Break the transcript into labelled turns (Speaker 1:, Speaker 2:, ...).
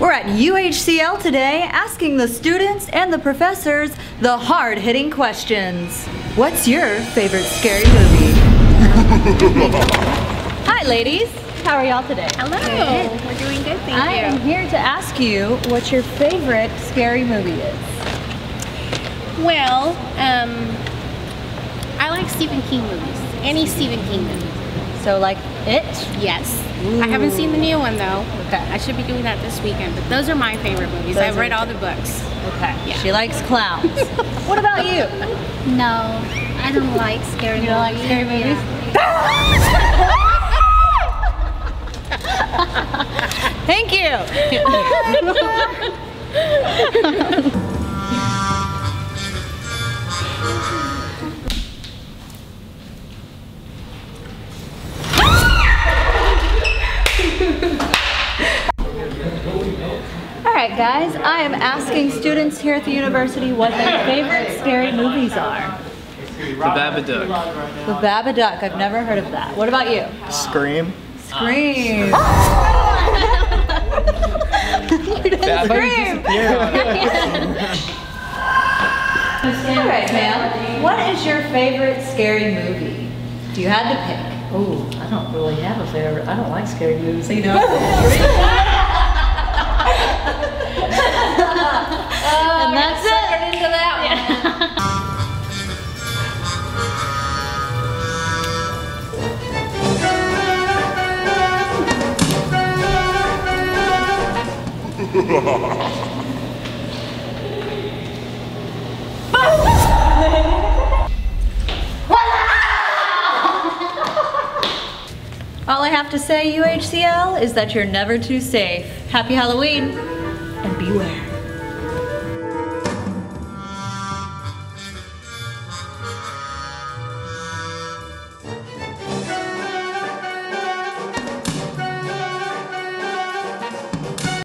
Speaker 1: We're at UHCL today asking the students and the professors the hard-hitting questions. What's your favorite scary movie? Hi ladies, how are y'all today?
Speaker 2: Hello.
Speaker 1: Good.
Speaker 2: We're doing good, thank
Speaker 1: I
Speaker 2: you.
Speaker 1: am here to ask you what your favorite scary movie is.
Speaker 2: Well, um, I like Stephen King movies. Any Stephen King movie.
Speaker 1: So like It?
Speaker 2: Yes. I haven't seen the new one though.
Speaker 1: Okay.
Speaker 2: I should be doing that this weekend. But those are my favorite movies.
Speaker 1: Those
Speaker 2: I've read all the books.
Speaker 1: Okay.
Speaker 2: Yeah.
Speaker 1: She likes clowns. what about you?
Speaker 3: No, I don't like scary
Speaker 1: You don't like
Speaker 3: movies.
Speaker 1: scary movies? Thank you. All right, guys, I am asking students here at the university what their favorite scary movies are.
Speaker 4: The Babadook.
Speaker 1: The Babadook, I've never heard of that. What about you?
Speaker 4: Scream.
Speaker 1: Scream.
Speaker 4: Scream.
Speaker 1: All right, ma'am. What is your favorite scary movie? If you had to pick.
Speaker 5: Oh, I don't really have a favorite. I don't like scary movies. You know.
Speaker 1: All I have to say, UHCL, is that you're never too safe. Happy Halloween, and beware.